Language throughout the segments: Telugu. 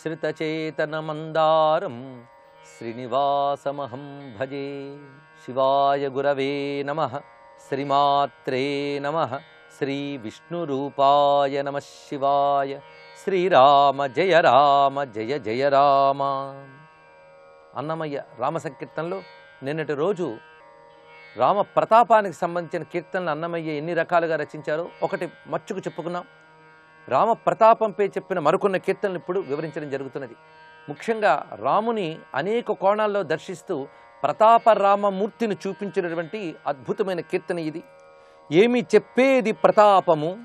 శ్రీ వెంకటాచలాధీశం శ్రీనివాసమహం భజే శివాయ గురవే నమ శ్రీమాత్రే నమ శ్రీ విష్ణురూపాయ నమ శివాయ శ్రీరామ జయ రామ జయ జయ రామ అన్నమయ్య రామ సంకీర్తనలో నిన్నటి రోజు రామ ప్రతాపానికి సంబంధించిన కీర్తనలు అన్నమయ్య ఎన్ని రకాలుగా రచించారో ఒకటి మచ్చుకు చెప్పుకున్నాం. రామ ప్రతాపంపై చెప్పిన మరికొన్ని కీర్తనలు ఇప్పుడు వివరించడం జరుగుతున్నది. ముఖ్యంగా రాముని అనేక కోణాల్లో దర్శిస్తూ ప్రతాప రామమూర్తిని చూపించినటువంటి అద్భుతమైన కీర్తన ఇది. ఏమి చెప్పేది ప్రతాపము?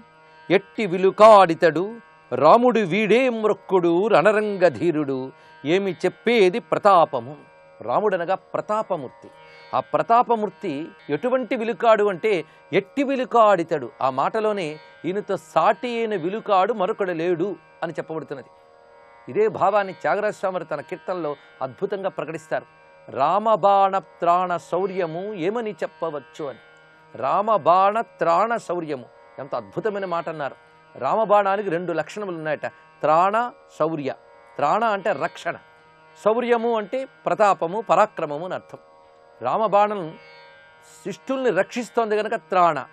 ఎట్టి విలుకాడితడు రాముడు వీడే మృక్కుడు రణరంగధీరుడు. ఏమి చెప్పేది ప్రతాపము? రాముడనగా ప్రతాపమూర్తి. ఆ ప్రతాపమూర్తి ఎటువంటి విలుకాడు అంటే ఎట్టి విలుకాడితడు. ఆ మాటలోనే ఈయనతో సాటి అయిన విలుకాడు మరొకడు లేడు అని చెప్పబడుతున్నది. ఇదే భావాన్ని త్యాగరాజస్వామి తన కీర్తనలో అద్భుతంగా ప్రకటిస్తారు. రామబాణ త్రాణ శౌర్యము ఏమని చెప్పవచ్చు అని. రామబాణ త్రాణ శౌర్యము ఎంత అద్భుతమైన మాట అన్నారు. రామబాణానికి రెండు లక్షణములు ఉన్నాయట. త్రాణ శౌర్య. త్రాణ అంటే రక్షణ. శౌర్యము అంటే ప్రతాపము పరాక్రమము అని అర్థం. రామబాణం శిష్టుల్ని రక్షిస్తోంది గనక త్రాణ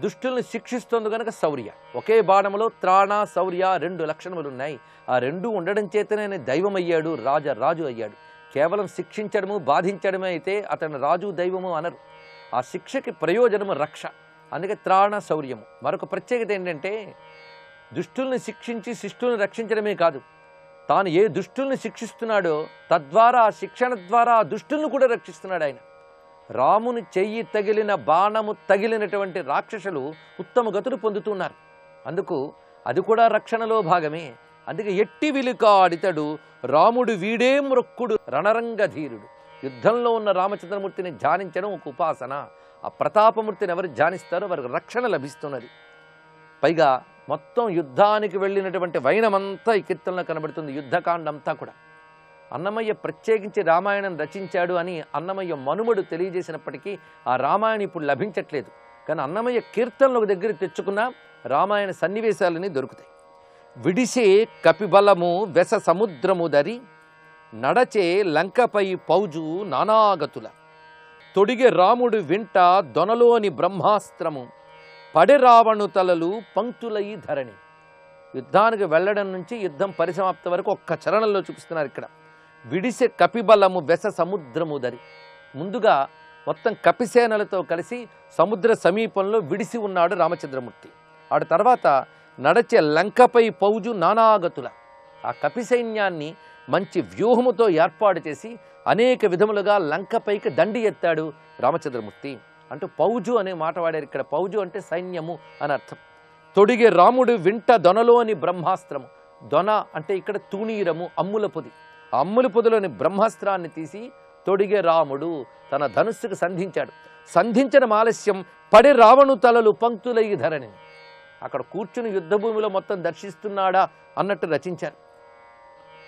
దుష్టుల్ని శిక్షిస్తోంది గనక శౌర్య. ఒకే బాణములో త్రాణ శౌర్య రెండు లక్షణములు ఉన్నాయి ఆ రెండు ఉండడం చేతనే దైవం అయ్యాడు రాజ రాజు అయ్యాడు. కేవలం శిక్షించడము బాధించడమే అయితే అతను రాజు దైవము అనరు. ఆ శిక్షకి ప్రయోజనము రక్ష అందుకే త్రాణ శౌర్యము. మరొక ప్రత్యేకత ఏంటంటే దుష్టుల్ని శిక్షించి శిష్టుల్ని రక్షించడమే కాదు తాను ఏ దుష్టుల్ని శిక్షిస్తున్నాడో తద్వారా ఆ శిక్షణ ద్వారా ఆ దుష్టుల్ని కూడా రక్షిస్తున్నాడు ఆయన. రాముని చెయ్యి తగిలిన బాణము తగిలినటువంటి రాక్షసులు ఉత్తమ గతులు పొందుతున్నారు అందుకు అది కూడా రక్షణలో భాగమే. అందుకే ఎట్టి విలుకాడితడు రాముడు వీడే మృక్కుడు రణరంగధీరుడు యుద్ధంలో ఉన్న రామచంద్రమూర్తిని ధ్యానించడం ఒక ఉపాసన. ఆ ప్రతాపమూర్తిని ఎవరు ధ్యానిస్తారో వారికి రక్షణ లభిస్తున్నది. పైగా మొత్తం యుద్ధానికి వెళ్ళినటువంటి వైనమంతా ఈ కీర్తనలో కనబడుతుంది. యుద్ధకాండంతా కూడా. అన్నమయ్య ప్రత్యేకించి రామాయణం రచించాడు అని అన్నమయ్య మనుమడు తెలియజేసినప్పటికీ ఆ రామాయణం ఇప్పుడు లభించట్లేదు. కానీ అన్నమయ్య కీర్తనలు ఒక దగ్గర తెచ్చుకున్న రామాయణ సన్నివేశాలని దొరుకుతాయి. విడిసే కపిబలము వెస సముద్రము దరి నడచే లంకపై పౌజు నానాగతుల. తొడిగే రాముడు వింట దొనలోని బ్రహ్మాస్త్రము. పడిరావణు తలలు పంక్తులై ధరణి. యుద్ధానికి వెళ్ళడం నుంచి యుద్ధం పరిసమాప్తి వరకు ఒక్క చరణంలో చూపిస్తున్నారు ఇక్కడ. విడిసె కపిబలము వెస సముద్రము దరి. ముందుగా మొత్తం కపిసేనలతో కలిసి సముద్ర సమీపంలో విడిసి ఉన్నాడు రామచంద్రమూర్తి. ఆడ తర్వాత నడచే లంకపై పౌజు నానాగతుల. ఆ కపిసైన్యాన్ని మంచి వ్యూహముతో ఏర్పాటు చేసి అనేక విధములుగా లంకపైకి దండి ఎత్తాడు రామచంద్రమూర్తి. అంటూ పౌజు అనే మాట వాడారు. ఇక్కడ పౌజు అంటే సైన్యము అని అర్థం. తొడిగే రాముడు వింట దొనలోని బ్రహ్మాస్త్రము. దొన అంటే ఇక్కడ తూణీరము అమ్ముల పొది. అమ్ముల పొదిలోని బ్రహ్మాస్త్రాన్ని తీసి తొడిగే రాముడు తన ధనుస్సుకు సంధించాడు. సంధించిన ఆలస్యం పడి రావణు తలలు పంక్తులయ్యి ధరణి అక్కడ కూర్చుని యుద్ధభూమిలో మొత్తం దర్శిస్తున్నాడా అన్నట్టు రచించారు.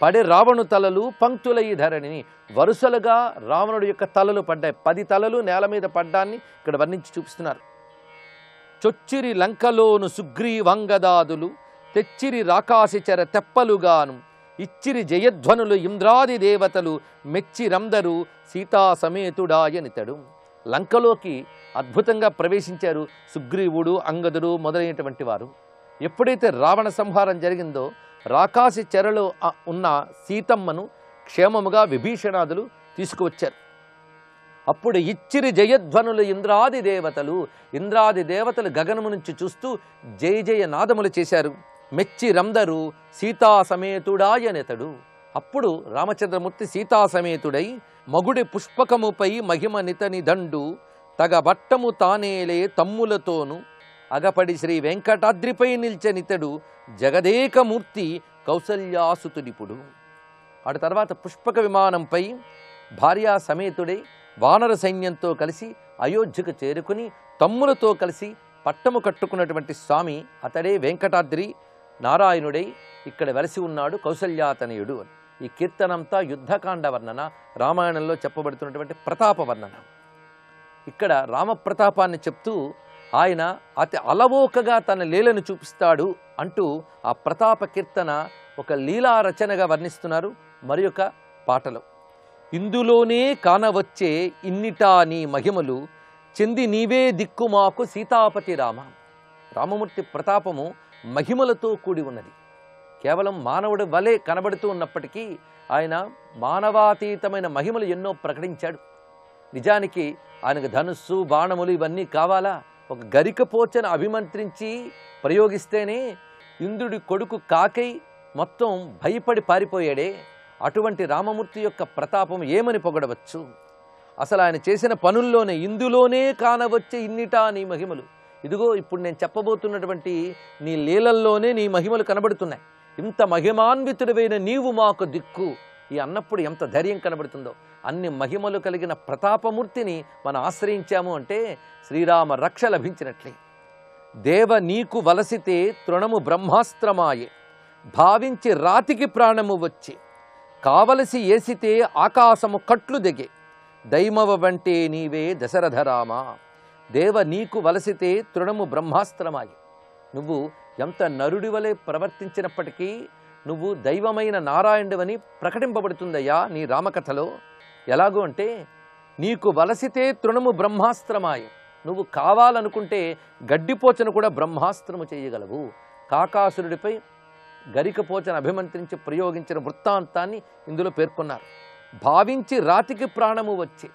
పడే రావణు తలలు పంక్తులై ధరణిని. వరుసలుగా రావణుడు యొక్క తలలు పడ్డాయి. పది తలలు నేల మీద పడ్డాన్ని ఇక్కడ వర్ణించి చూపిస్తున్నారు. చొచ్చిరి లంకలోను సుగ్రీవంగదాదులు తెచ్చిరి రాకాశిచర తెప్పలుగాను ఇచ్చిరి జయధ్వనులు ఇంద్రాది దేవతలు మెచ్చిరందరూ సీతా సమేతుడాయనితడు. లంకలోకి అద్భుతంగా ప్రవేశించారు సుగ్రీవుడు అంగదుడు మొదలైనటువంటి వారు. ఎప్పుడైతే రావణ సంహారం జరిగిందో రాకాసి చెరలో ఉన్న సీతమ్మను క్షేమముగా విభీషణాదులు తీసుకువచ్చారు. అప్పుడు ఇచ్చిరి జయధ్వనులు ఇంద్రాది దేవతలు ఇంద్రాది దేవతలు గగనము నుంచి చూస్తూ జయ జయ నాదములు చేశారు. మెచ్చి రందరు సీతా సమేతుడాయనెతడు. అప్పుడు రామచంద్రమూర్తి సీతా సమేతుడై మగుడి పుష్పకముపై మహిమ నితని దండు తగ బట్టము తానేలే తమ్ములతోను అగపడి శ్రీ వెంకటాద్రిపై నిల్చనితడు జగదేకమూర్తి కౌసల్యాసుతుడిపుడు. అటు తర్వాత పుష్పక విమానంపై భార్యా సమేతుడై వానర సైన్యంతో కలిసి అయోధ్యకు చేరుకుని తమ్ములతో కలిసి పట్టము కట్టుకున్నటువంటి స్వామి అతడే వెంకటాద్రి నారాయణుడై ఇక్కడ వెలసి ఉన్నాడు కౌసల్యాతనయుడు అని. ఈ కీర్తనంతా యుద్ధకాండ వర్ణన రామాయణంలో చెప్పబడుతున్నటువంటి ప్రతాప వర్ణన. ఇక్కడ రామప్రతాపాన్ని చెప్తూ ఆయన అతి అలవోకగా తన లీలను చూపిస్తాడు అంటూ ఆ ప్రతాప కీర్తన ఒక లీలా రచనగా వర్ణిస్తున్నారు మరి ఒక పాటలో. ఇందులోనే కానవచ్చే ఇన్నిటా నీ మహిమలు చెంది నీవే దిక్కు మాకు సీతాపతి రామ. రామమూర్తి ప్రతాపము మహిమలతో కూడి ఉన్నది. కేవలం మానవుడి వలె కనబడుతూ ఉన్నప్పటికీ ఆయన మానవాతీతమైన మహిమలు ఎన్నో ప్రకటించాడు. నిజానికి ఆయనకు ధనుస్సు బాణములు ఇవన్నీ కావాలా? ఒక గరిక పోచను అభిమంత్రించి ప్రయోగిస్తేనే ఇంద్రుడి కొడుకు కాకై మొత్తం భయపడి పారిపోయాడే. అటువంటి రామమూర్తి యొక్క ప్రతాపం ఏమని పొగడవచ్చు? అసలు ఆయన చేసిన పనుల్లోనే ఇందులోనే కానవచ్చే ఇన్నిటా నీ మహిమలు. ఇదిగో ఇప్పుడు నేను చెప్పబోతున్నటువంటి నీ లీలల్లోనే నీ మహిమలు కనబడుతున్నాయి. ఇంత మహిమాన్వితుడివైన నీవు మాకు దిక్కు. ఈ అన్నప్పుడు ఎంత ధైర్యం కనబడుతుందో. అన్ని మహిమలు కలిగిన ప్రతాపమూర్తిని మనం ఆశ్రయించాము అంటే శ్రీరామ రక్ష లభించినట్లే. దేవ నీకు వలసితే తృణము బ్రహ్మాస్త్రమాయే. భావించి రాతికి ప్రాణము వచ్చి. కావలసి ఏసితే ఆకాశము కట్లు దిగే. దైమవ వంటే నీవే దశరథరామ. దేవ నీకు వలసితే తృణము బ్రహ్మాస్త్రమాయి. నువ్వు ఎంత నరుడి వలె ప్రవర్తించినప్పటికీ నువ్వు దైవమైన నారాయణుడివని ప్రకటింపబడుతుందయ్యా నీ రామకథలో. ఎలాగూ అంటే నీకు వలసితే తృణము బ్రహ్మాస్త్రమాయ. నువ్వు కావాలనుకుంటే గడ్డిపోచను కూడా బ్రహ్మాస్త్రము చేయగలవు. కాకాసురుడిపై గరికపోచను అభిమంత్రించి ప్రయోగించిన వృత్తాంతాన్ని ఇందులో పేర్కొన్నారు. భావించి రాతికి ప్రాణము వచ్చి.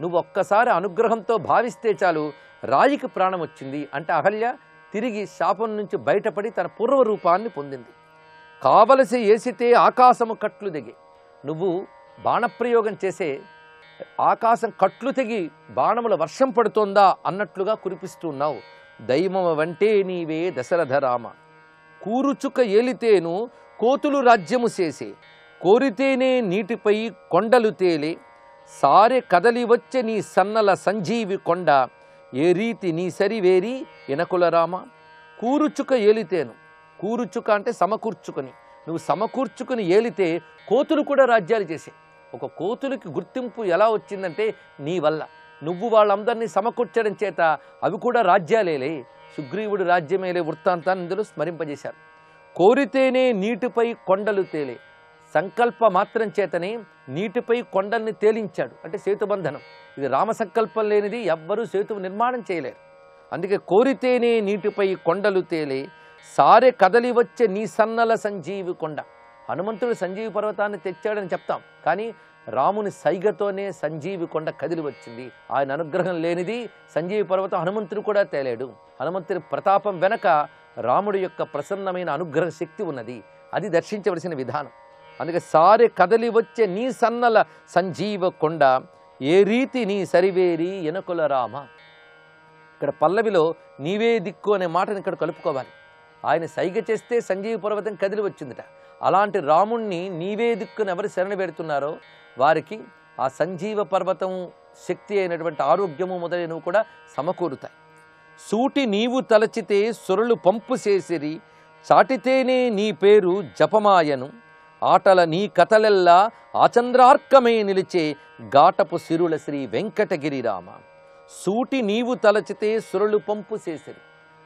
నువ్వు ఒక్కసారి అనుగ్రహంతో భావిస్తే చాలు రాయికి ప్రాణం వచ్చింది అంటే అహల్య తిరిగి శాపం నుంచి బయటపడి తన పూర్వ రూపాన్ని పొందింది. కావలసి ఏసితే ఆకాశము కట్లు దిగి. నువ్వు బాణప్రయోగం చేసే ఆకాశం కట్లు తెగి బాణముల వర్షం పడుతోందా అన్నట్లుగా కురిపిస్తున్నావు దైవమ వంటే నీవే దశరథ రామ. కూరుచుక ఏలితేను కోతులు రాజ్యము చేసే. కోరితేనే నీటిపై కొండలు తేలే. సారె కదలి వచ్చే నీ సన్నల సంజీవి కొండ. ఏ రీతి నీ సరివేరి ఎనకులరామ కూరుచుక ఏలితేను. కూరుచుక అంటే సమకూర్చుకొని. నువ్వు సమకూర్చుకుని ఏలితే కోతులు కూడా రాజ్యాలు చేసే. ఒక కోతులకి గుర్తింపు ఎలా వచ్చిందంటే నీ వల్ల. నువ్వు వాళ్ళందరినీ సమకూర్చడం చేత అవి కూడా రాజ్యాలేలే. సుగ్రీవుడు రాజ్యమేలే వృత్తాంతాన్ని ఇందులో స్మరింపజేశారు. కోరితేనే నీటిపై కొండలు తేలే. సంకల్ప మాత్రం చేతనే నీటిపై కొండల్ని తేలించాడు. అంటే సేతుబంధనం ఇది రామ సంకల్పం లేనిది ఎవ్వరూ సేతువు నిర్మాణం చేయలేరు. అందుకే కోరితేనే నీటిపై కొండలు తేలే. సారె కదలి వచ్చే నీ సన్నల సంజీవి కొండ. హనుమంతుడు సంజీవి పర్వతాన్ని తెచ్చాడని చెప్తాం. కానీ రాముని సైగతోనే సంజీవి కొండ కదిలి వచ్చింది. ఆయన అనుగ్రహం లేనిది సంజీవి పర్వతం హనుమంతుడు కూడా తేలేడు. హనుమంతుడి ప్రతాపం వెనక రాముడి యొక్క ప్రసన్నమైన అనుగ్రహ శక్తి ఉన్నది. అది దర్శించవలసిన విధానం. అందుకే సారి కదలి వచ్చే నీ సన్నల సంజీవ కొండ ఏ రీతి నీ సరివేరి ఎనకుల రామ. ఇక్కడ పల్లవిలో నీవే దిక్కు అనే మాటను ఇక్కడ కలుపుకోవాలి. ఆయన సైగ చేస్తే సంజీవ పర్వతం కదిలి వచ్చిందట. అలాంటి రాముణ్ణి నీవే దిక్కును ఎవరు శరణ పెడుతున్నారో వారికి ఆ సంజీవ పర్వతం శక్తి అయినటువంటి ఆరోగ్యము మొదలైనవి కూడా సమకూరుతాయి. సూటి నీవు తలచితే సురలు పంపు చేసిరి చాటితేనే నీ పేరు జపమాయను ఆటల నీ కథలెల్లా ఆచంద్రార్కమై నిలిచే ఘాటపు సిరుల శ్రీ వెంకటగిరి రామ సూటి నీవు తలచితే సురలు పంపు చేసిరి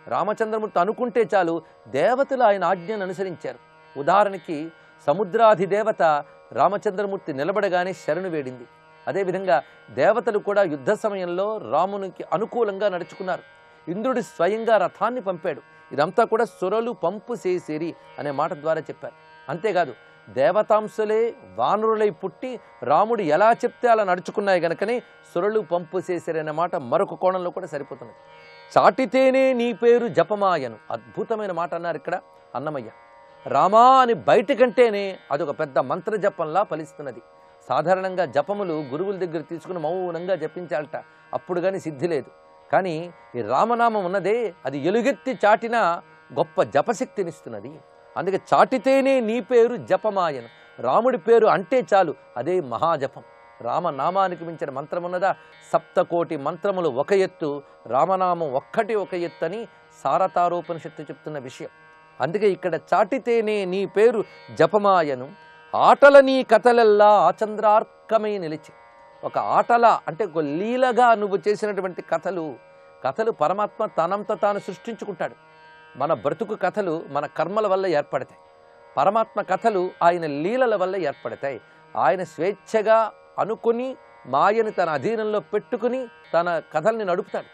రామచంద్రమూర్తి అనుకుంటే చాలు దేవతలు ఆయన ఆజ్ఞను అనుసరించారు. ఉదాహరణకి సముద్రాధి దేవత రామచంద్రమూర్తి నిలబడగానే శరణు వేడింది. అదేవిధంగా దేవతలు కూడా యుద్ధ సమయంలో రామునికి అనుకూలంగా నడుచుకున్నారు. ఇంద్రుడు స్వయంగా రథాన్ని పంపాడు. ఇదంతా కూడా సురలు పంపు చేసేరి అనే మాట ద్వారా చెప్పారు. అంతేకాదు దేవతాంశులే వానరులై పుట్టి రాముడు ఎలా చెప్తే అలా నడుచుకున్నాయి గనుకనే సురలు పంపు చేసేరి అనే మాట మరొక కోణంలో కూడా సరిపోతున్నది. చాటితేనే నీ పేరు జపమాయను. అద్భుతమైన మాట అన్నారు ఇక్కడ అన్నమయ్య. రామా అని బయటకంటేనే అదొక పెద్ద మంత్ర జపంలా ఫలిస్తున్నది. సాధారణంగా జపములు గురువుల దగ్గర తీసుకుని మౌనంగా జపించాలట. అప్పుడు కానీ సిద్ధి లేదు. కానీ ఈ రామనామం ఉన్నదే అది ఎలుగెత్తి చాటిన గొప్ప జపశక్తినిస్తున్నది. అందుకే చాటితేనే నీ పేరు జపమాయను. రాముడి పేరు అంటే చాలు అదే మహాజపం. రామనామానికి మించిన మంత్రం ఉన్నదా సప్తకోటి మంత్రములు ఒక ఎత్తు రామనామం ఒక్కటి ఒక ఎత్తు అని సారతారోపనిషత్తు చెప్తున్న విషయం. అందుకే ఇక్కడ చాటితేనే నీ పేరు జపమాయను ఆటల నీ కథలెల్లా ఆచంద్రార్కమై నిలిచి. ఒక ఆటల అంటే ఒక లీలగా నువ్వు చేసినటువంటి కథలు కథలు పరమాత్మ తనంత తాను సృష్టించుకుంటాడు. మన బ్రతుకు కథలు మన కర్మల వల్ల ఏర్పడతాయి. పరమాత్మ కథలు ఆయన లీలల వల్ల ఏర్పడతాయి. ఆయన స్వేచ్ఛగా అనుకుని మాయని తన అధీనంలో పెట్టుకుని తన కథల్ని నడుపుతాడు.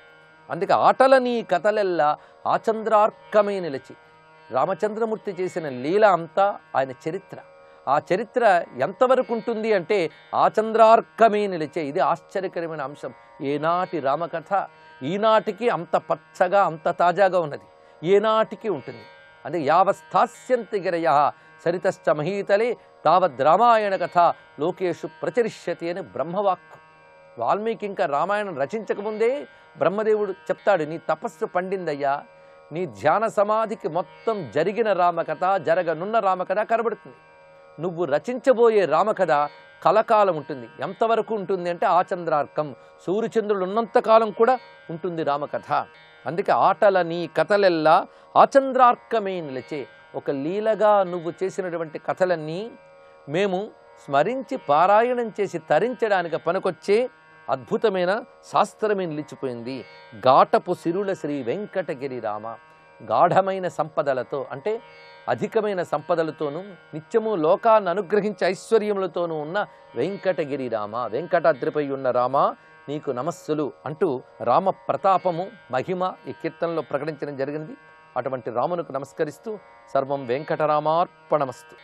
అందుకే ఆటల నీ కథలెల్లా ఆచంద్రార్కమై నిలిచి. రామచంద్రమూర్తి చేసిన లీల అంతా ఆయన చరిత్ర. ఆ చరిత్ర ఎంతవరకు ఉంటుంది అంటే ఆచంద్రార్కమే నిలిచే. ఇది ఆశ్చర్యకరమైన అంశం. ఏనాటి రామకథ ఈనాటికి అంత పచ్చగా అంత తాజాగా ఉన్నది. ఏనాటికి ఉంటుంది. అంటే యావస్థాస్యంతి గిరయ సరితశ్చ మహీతలే తావద్ రామాయణ కథ లోకేషు ప్రచరిష్యతి అని బ్రహ్మవాక్కు. వాల్మీకి ఇంకా రామాయణం రచించకముందే బ్రహ్మదేవుడు చెప్తాడు నీ తపస్సు పండిందయ్యా. నీ ధ్యాన సమాధికి మొత్తం జరిగిన రామకథ జరగనున్న రామకథ కనబడుతుంది. నువ్వు రచించబోయే రామకథ కలకాలం ఉంటుంది. ఎంతవరకు ఉంటుంది అంటే ఆచంద్రార్కం సూర్యచంద్రుడు ఉన్నంతకాలం కూడా ఉంటుంది రామకథ. అందుకే ఆటల నీ కథలెల్లా ఆచంద్రార్కమే నిలిచే ఒక లీలగా నువ్వు చేసినటువంటి కథలన్నీ మేము స్మరించి పారాయణం చేసి తరించడానికి పనికొచ్చే అద్భుతమైన శాస్త్రమే నిలిచిపోయింది. ఘాటపు సిరుల శ్రీ వెంకటగిరి రామ గాఢమైన సంపదలతో అంటే అధికమైన సంపదలతోనూ నిత్యము లోకాన్ని అనుగ్రహించే ఐశ్వర్యములతోనూ ఉన్న వెంకటగిరి రామ వెంకటాద్రిపై ఉన్న రామ నీకు నమస్సులు అంటూ రామ ప్రతాపము మహిమ ఈ కీర్తనలో ప్రకటించడం జరిగింది. అటువంటి రామునకు నమస్కరిస్తూ సర్వం వెంకటరామార్పణమస్తు.